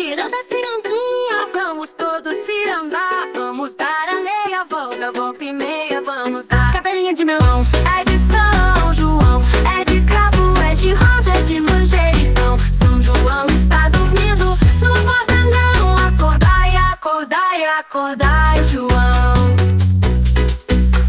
ciranda, cirandinha, vamos todos cirandar. Vamos dar a meia volta, volta e meia, vamos dar. Capelinha de melão, é de São João. É de cravo, é de rosa, é de manjericão. São João está dormindo, não acorda não. Acordai, acordai, acordai, João.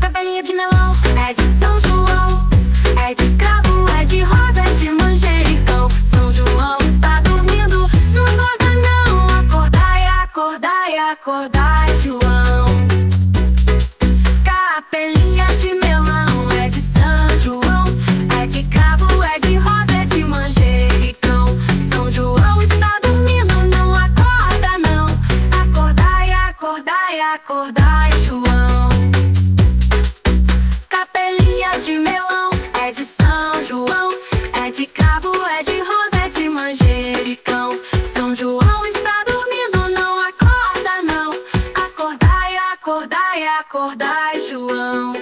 Capelinha de melão, é de acordai, João. Capelinha de melão, é de São João. É de cravo, é de rosa, é de manjericão. São João está dormindo, não acorda não. Acordai, acordai, acordai, João. Capelinha de melão é de São João. Acordai, João.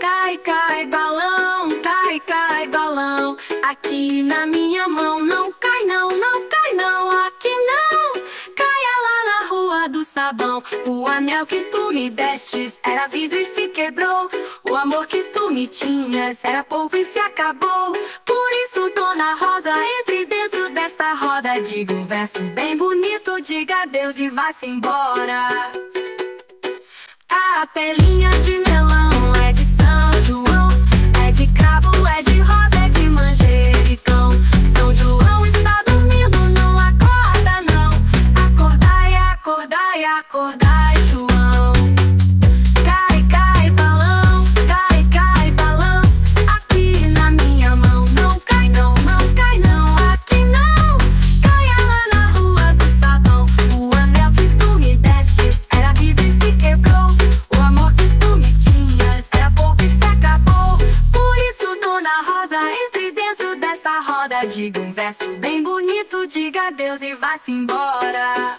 Cai, cai, balão, cai, cai, balão. Aqui na minha mão não cai não, não cai não, aqui não. Caia lá na rua do sabão. O anel que tu me destes era vidro e se quebrou. O amor que tu me tinhas era polvo e se acabou. Por isso, dona Rosa, entre dentro desta roda. Diga um verso bem bonito, diga adeus e vá-se embora. Capelinha de melão Diga um verso bem bonito, diga adeus e vá-se embora.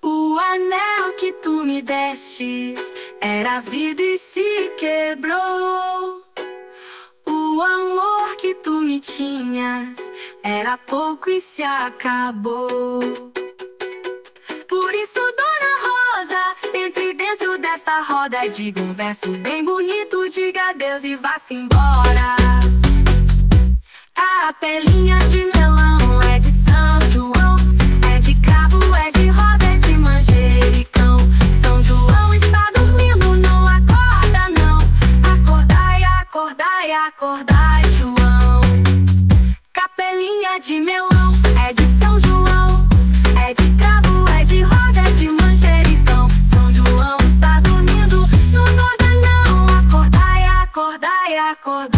O anel que tu me destes era vidro e se quebrou. O amor que tu me tinhas era pouco e se acabou. Por isso, Dona Rosa, entre dentro desta roda, diga um verso bem bonito, diga adeus e vá-se embora. Capelinha de melão é de São João, é de cravo, é de rosa, é de manjericão. São João está dormindo, não acorda não. Acordai, acordai, acordai, João. Capelinha de melão é de São João, é de cravo, é de rosa, é de manjericão. São João está dormindo, não acorda não. Acordai, acordai, acordai,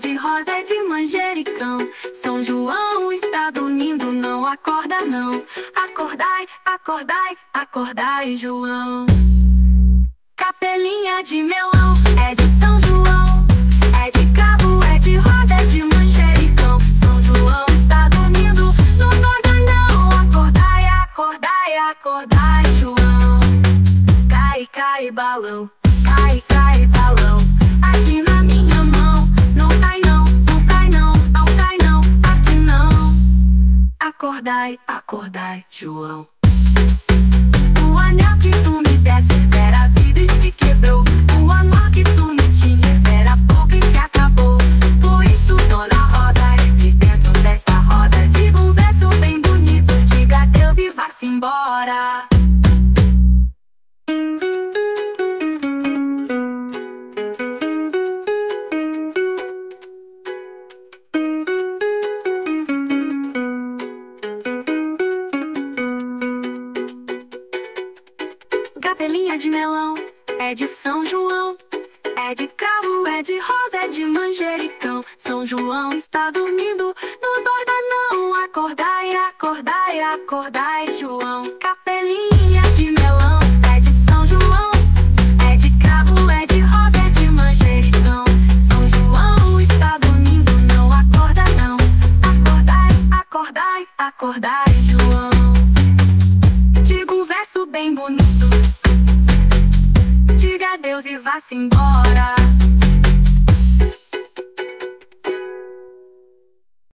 de rosa, é de manjericão. São João está dormindo, não acorda não. Acordai, acordai, acordai, João. Capelinha de melão é de São João, é de cravo, é de rosa, é de manjericão. São João está dormindo, não acorda não. Acordai, acordai, acordai, João. Cai, cai, balão. Acordai, acordai, João. O anel que tu me destes era vidro e se quebrou. O amor que tu me tinhas era pouco e se Capelinha de melão é de São João, É de cravo, é de rosa, é de manjericão. São João está dormindo, não dorda não. Acordai, acordai, acordai, João. Capelinha de melão, é de São João. É de cravo, é de rosa, é de manjericão. São João está dormindo, não acorda não. Acordai, acordai, acordai, João. Diga um verso bem bonito. Diga adeus e vá-se embora.